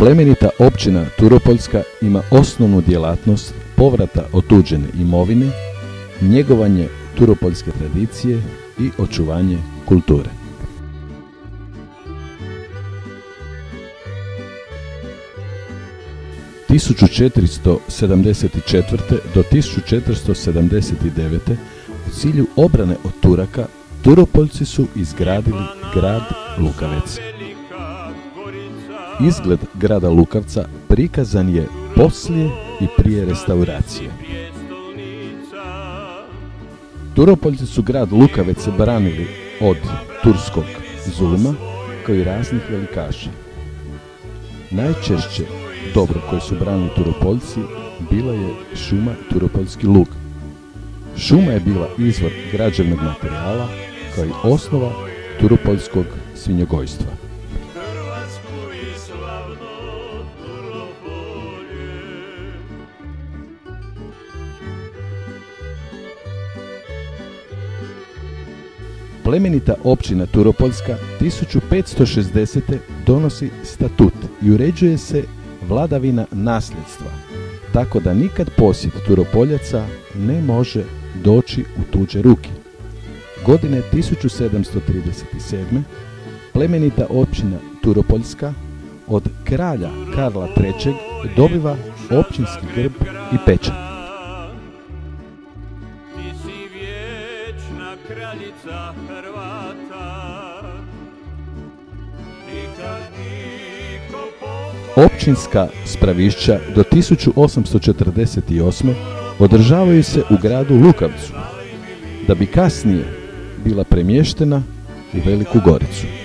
Plemenita općina Turopoljska ima osnovnu djelatnost povrata otuđene imovine, njegovanje turopoljske tradicije i očuvanje kulture. ...1474. do 1479. u cilju obrane od Turaka, Turopoljci su izgradili grad Lukavec. Izgled grada Lukavca prikazan je poslije i prije restauracije. Turopoljci su grad Lukavec branili od turskog zuluma kao i raznih velikaša. Najčešće dobro koje su branili Turopoljci bila je šuma Turopoljski lug. Šuma je bila izvor građevnog materijala kao i osnova Turopoljskog svinjogojstva. Plemenita općina Turopoljska 1560. donosi statut i uređuje se vladavina nasljedstva, tako da nikad posjet Turopoljaca ne može doći u tuđe ruke. Godine 1737. plemenita općina Turopoljska od kralja Karla III. dobiva općinski grb i pečat. Općinska spravišća do 1848. održavaju se u gradu Lukavcu, da bi kasnije bila premještena u Veliku Goricu.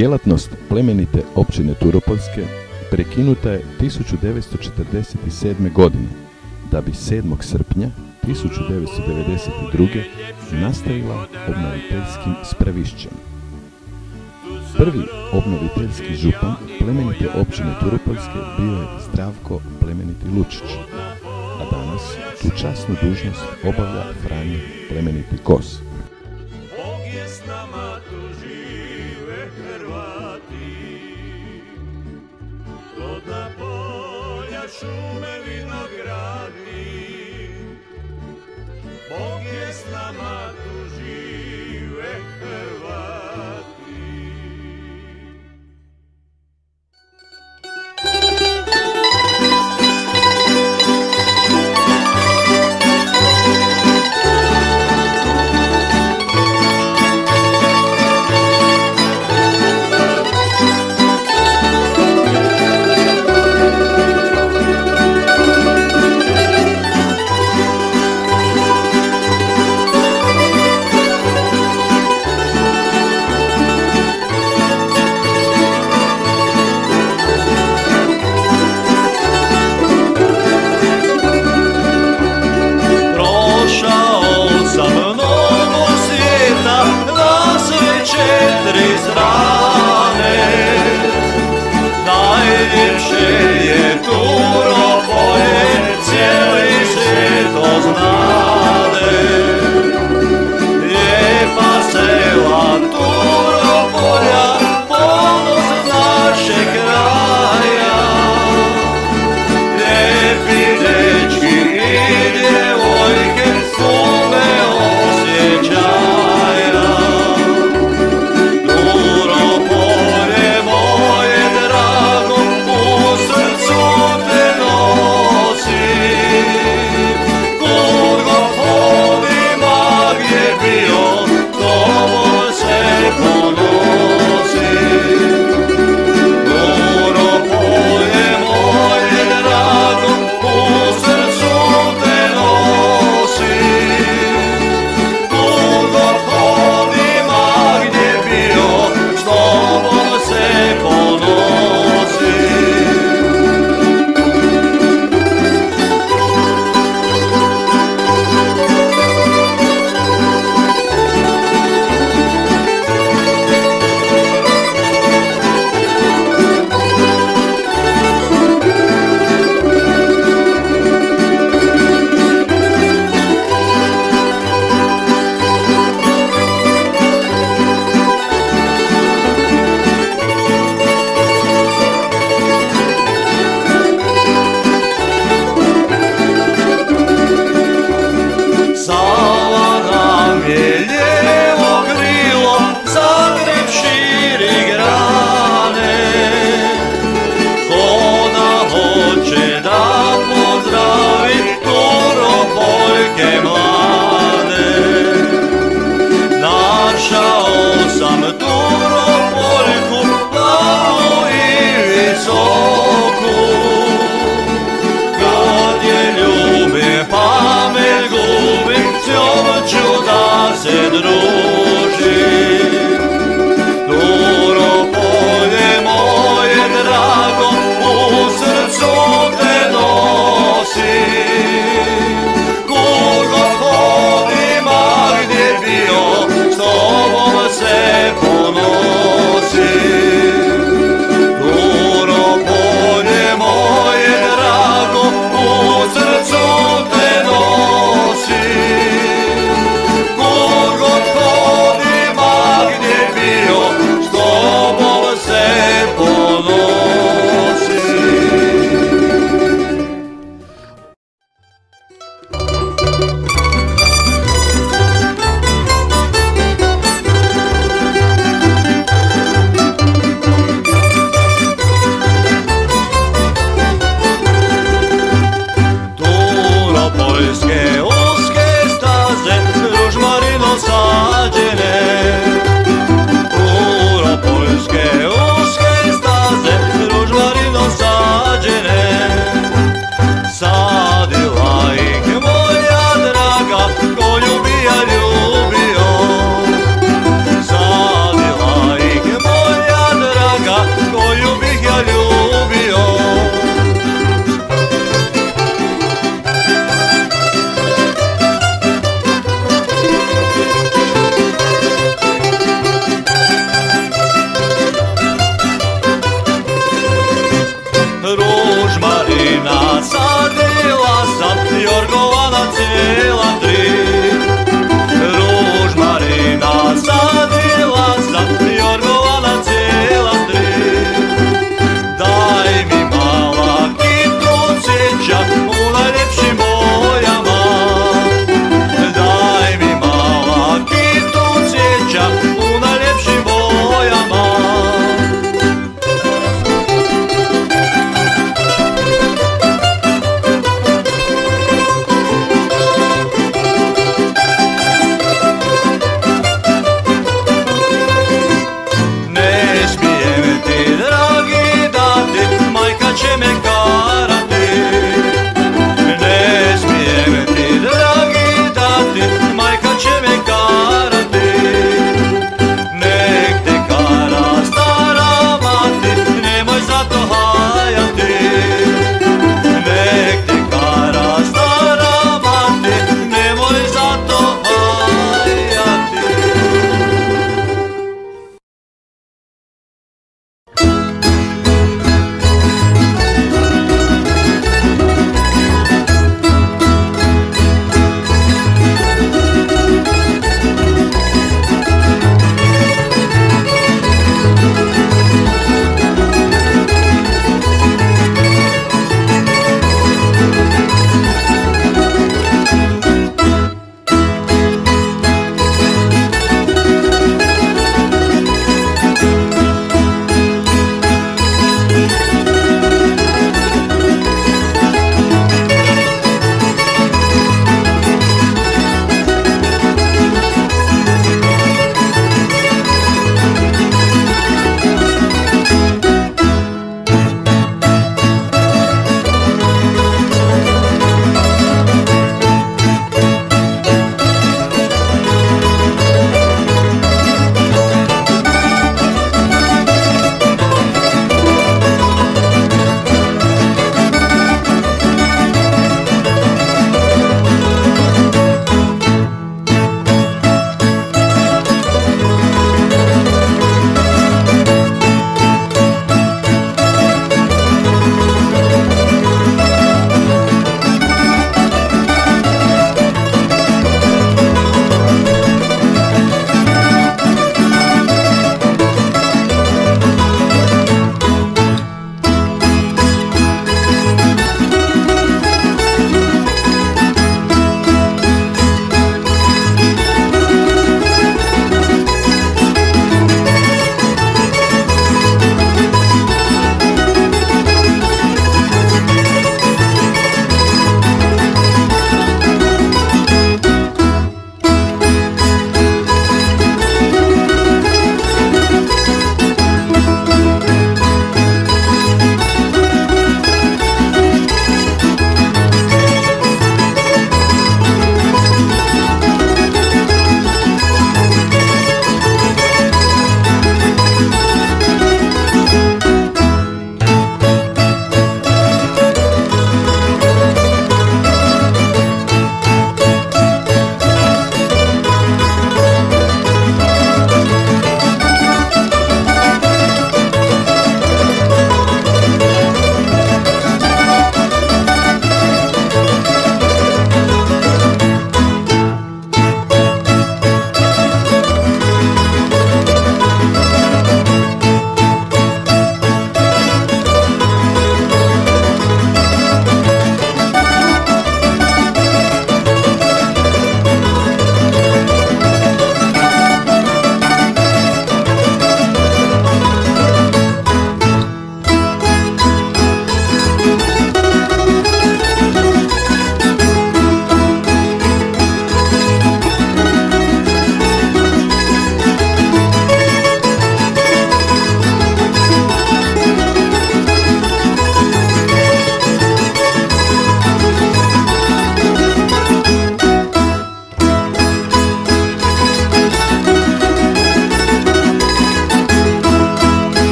Djelatnost plemenite općine Turopoljske prekinuta je 1947. godine, da bi 7. srpnja 1992. nastavila obnoviteljskim spravišćem. Prvi obnoviteljski župan plemenite općine Turopoljske bio je Zdravko plemeniti Lučić, a danas tu časnu dužnost obavlja Franjo plemeniti Kos. so many.